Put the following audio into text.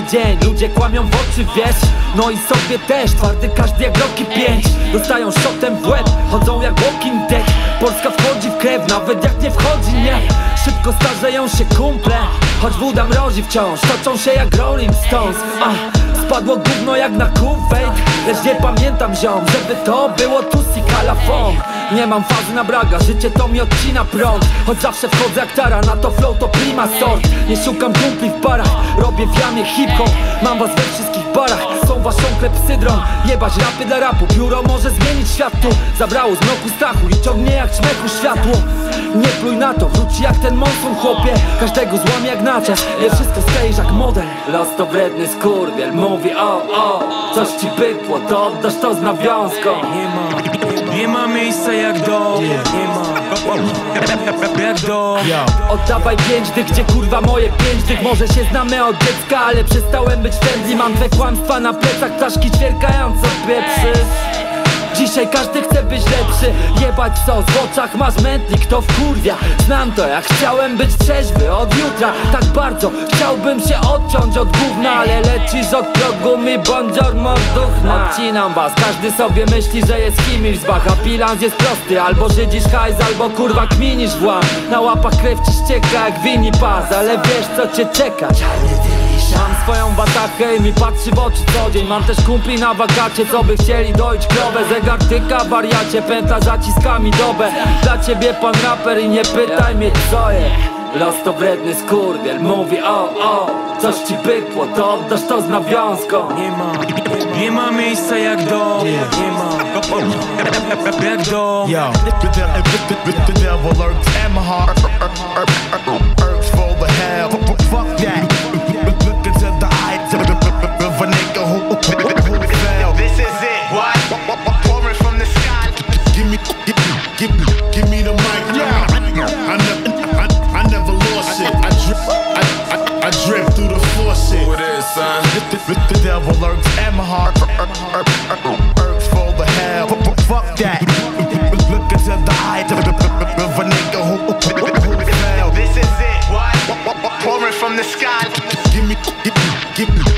dzień Ludzie kłamią w oczy, wiesz? No i sobie też, twardy każdy jak roki pięć. Dostają shotem w łeb, chodzą jak walking dead. Polska wchodzi w krew, nawet jak nie wchodzi, nie. Szybko starzeją się kumple Choć woda mrozi wciąż, toczą się jak Rolling Stones. A, Spadło gówno jak na Kuwait. Lecz nie pamiętam ziom, żeby to było Tusi Kalafon Nie mam fazy na braga, życie to mi odcina prąd. Choć zawsze wchodzę jak tara, na to flow to prima sort. Nie szukam kumpli w barach, robię w jamie hip-hop. Mam was we wszystkich barach, waszą klepsydrą. Jebać rapy dla rapu, biuro może zmienić świat tu. Zabrało z mroku strachu i ciągnie jak czmeku światło. Nie pluj na to, wróci jak ten monsun chłopie. Każdego złamie jak na czas, nie wszystko skleisz jak model. Los to wredny skurwiel, mówi o o. Coś ci pykło, to oddasz to z nawiązką. Nie ma, nie ma miejsca jak dom Oddawaj pięć dych, gdzie kurwa moje pięć dych. Może się znamy od dziecka, ale przestałem być friendly. Mam te kłamstwa na plecach, ptaszki ćwierkające pieprzy Dzisiaj każdy chce być lepszy. Jebać co, w oczach masz mętlik, to wkurwia. Znam to, jak chciałem być trzeźwy od jutra. Tak bardzo chciałbym się odciąć od gówna Ale lecisz od progu mi bądzior morduchna Odcinam was, każdy sobie myśli, że jest kimś z bach A bilans jest prosty, albo żydzisz hajs, albo kurwa kminisz włam Na łapach krew ci ścieka jak wini pas Ale wiesz co cię czeka swoją batachę i mi patrzy w oczy co dzień Mam też kumpli na wakacie, co by chcieli dojść krowę Zegar tyka, wariacie, pęta zaciskami dobę Dla ciebie pan raper i nie pytaj mnie co je Los to wredny skurwiel, mówi o o Coś ci pykło, to oddasz to z nawiązką Nie ma, nie ma miejsca jak dom Nie ma, jak dom Yo, the devil lurks Give me, give me the mic. Yeah. I, never, I, I never lost it. I, I, I, I drift through the faucet. What is, son? The, the, the devil lurks in my heart. Er, er, er, Earth's for the hell. Fuck that. Look into the eyes of a nigga who fell. This is it. What? Pouring from the sky. Give me, give me, give me.